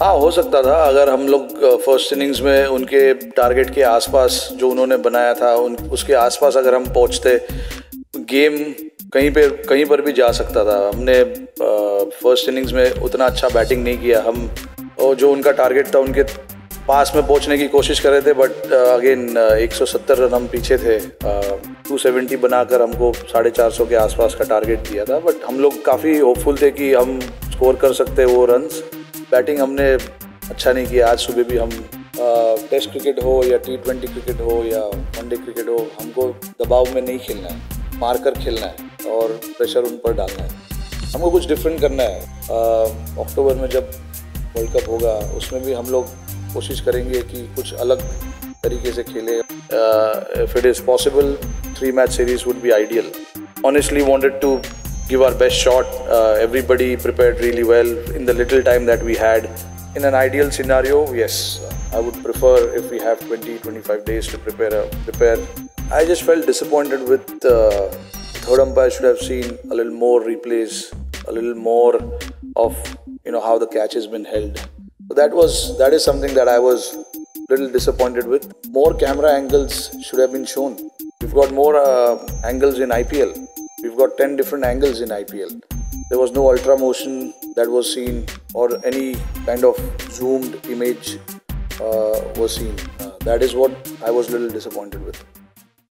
हाँ हो सकता था। अगर हम लोग फ़र्स्ट इनिंग्स में उनके टारगेट के आसपास जो उन्होंने बनाया था उन उसके आसपास अगर हम पहुँचते गेम कहीं पे कहीं पर भी जा सकता था। हमने फ़र्स्ट इनिंग्स में उतना अच्छा बैटिंग नहीं किया। हम और जो उनका टारगेट था उनके पास में पहुँचने की कोशिश कर रहे थे बट अगेन uh, 170 रन हम पीछे थे। टू सेवेंटी बनाकर हमको साढ़े चार सौ के आसपास का टारगेट दिया था। बट हम लोग काफ़ी होपफुल थे कि हम स्कोर कर सकते वो रन्स बैटिंग हमने अच्छा नहीं किया। आज सुबह भी हम टेस्ट क्रिकेट हो या टी ट्वेंटी क्रिकेट हो या वनडे क्रिकेट हो, हमको दबाव में नहीं खेलना है। मार कर खेलना है और प्रेशर उन पर डालना है। हमको कुछ डिफरेंट करना है। अक्टूबर में जब वर्ल्ड कप होगा, उसमें भी हम लोग कोशिश करेंगे कि कुछ अलग तरीके से खेले। If it is possible three match series would be ideal honestly wanted to give our best shot. Uh, everybody prepared really well in the little time that we had. In an ideal scenario, yes, I would prefer if we have 20, 25 days to prepare. Uh, prepare. I just felt disappointed with uh, third umpire should have seen a little more replays, a little more of you know how the catch has been held. So that was that is something that I was little disappointed with. More camera angles should have been shown. We've got more uh, angles in IPL. We've got 10 different angles in IPL. There was no ultra motion that was seen or any kind of zoomed image uh, was seen. Uh, that is what I was a little disappointed with.